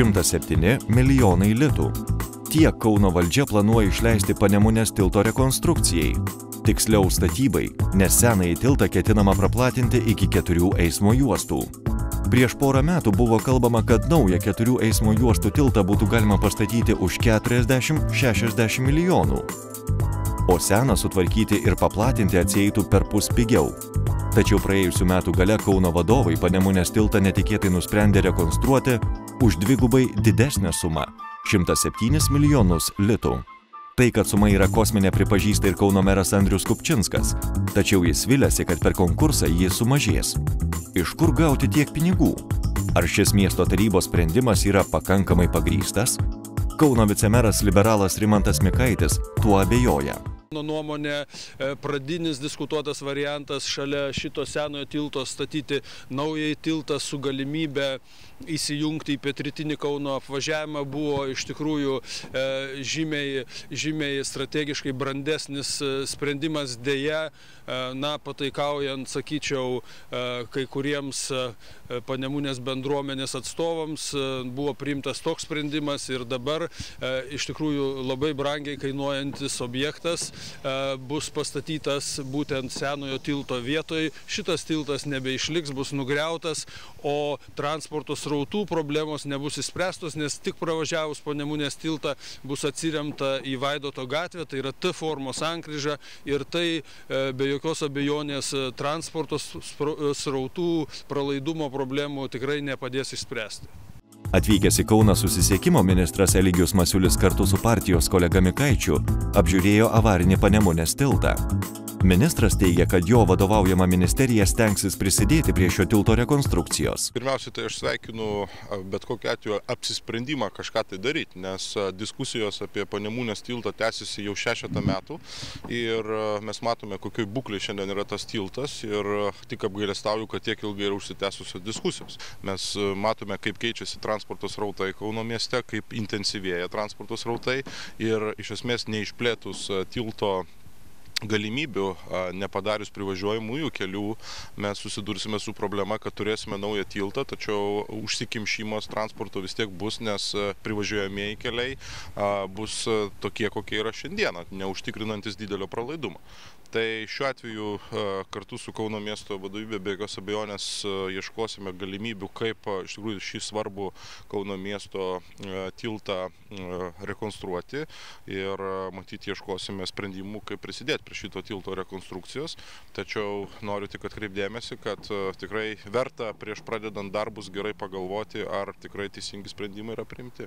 107 milijonai litų. Tiek Kauno valdžia planuoja išleisti Panemunės tilto rekonstrukcijai. Tiksliau statybai, nes senąjį tiltą ketinama praplatinti iki keturių eismo juostų. Prieš porą metų buvo kalbama, kad naują keturių eismo juostų tiltą būtų galima pastatyti už 40-60 milijonų. O seną sutvarkyti ir paplatinti atsieitų per pus pigiau. Tačiau praėjusiu metu gale Kauno vadovai Panemunės tiltą netikėtai nusprendė rekonstruoti už dvigubai didesnę sumą - 107 milijonus litų. Tai, kad suma yra kosminė pripažįsta ir Kauno meras Andrius Kupčinskas, tačiau jis vilėsi, kad per konkursą jis sumažės. Iš kur gauti tiek pinigų? Ar šis miesto tarybos sprendimas yra pakankamai pagrystas? Kauno vicemeras liberalas Rimantas Mikaitis tuo abejoja. Mano nuomonė, pradinis diskutuotas variantas šalia šito senojo tilto statyti naująjį tiltą su galimybė įsijungti į pietrytinį Kauno apvažiavimą buvo iš tikrųjų žymiai, žymiai strategiškai brandesnis sprendimas. Dėja, na, pataikaujant, sakyčiau, kai kuriems panemunės bendruomenės atstovams buvo priimtas toks sprendimas ir dabar iš tikrųjų labai brangiai kainuojantis objektas bus pastatytas būtent senojo tilto vietoj. Šitas tiltas nebeišliks, bus nugriautas, o transporto srautų problemos nebus įspręstos, nes tik pravažiavus po Nemunės tiltą bus atsiriamta į Vaidoto gatvę, tai yra T formos sankryža ir tai be jokios abejonės transporto srautų pralaidumo problemų tikrai nepadės išspręsti. Atvykęs į Kauną susisiekimo ministras Eligijus Masiulis kartu su partijos kolega Mikaičiu apžiūrėjo avarinį Panemunės tiltą. Ministras teigia, kad jo vadovaujama ministerija stengsis prisidėti prie šio tilto rekonstrukcijos. Pirmiausia, tai aš sveikinu bet kokiu atveju apsisprendimą kažką tai daryti, nes diskusijos apie Panemūnės tiltą tęsiasi jau šešetą metų ir mes matome, kokioj būklė šiandien yra tas tiltas ir tik apgailestauju, kad tiek ilgai yra užsitęsusios diskusijos. Mes matome, kaip keičiasi transporto srautai Kauno mieste, kaip intensyvėja transporto srautai ir iš esmės neišplėtus tilto galimybių nepadarius privažiuojamųjų kelių mes susidursime su problema, kad turėsime naują tiltą, tačiau užsikimšimas transporto vis tiek bus, nes privažiuojamieji keliai bus tokie, kokie yra šiandieną, neužtikrinantis didelio pralaidumo. Tai šiuo atveju kartu su Kauno miesto vadovybė be jokios abejonės ieškosime galimybių, kaip iš tikrųjų šį svarbų Kauno miesto tiltą rekonstruoti ir matyti ieškosime sprendimų, kaip prisidėti prie šito tilto rekonstrukcijos. Tačiau noriu tik atkreipdėmėsi, kad tikrai verta prieš pradedant darbus gerai pagalvoti, ar tikrai teisingi sprendimai yra priimti.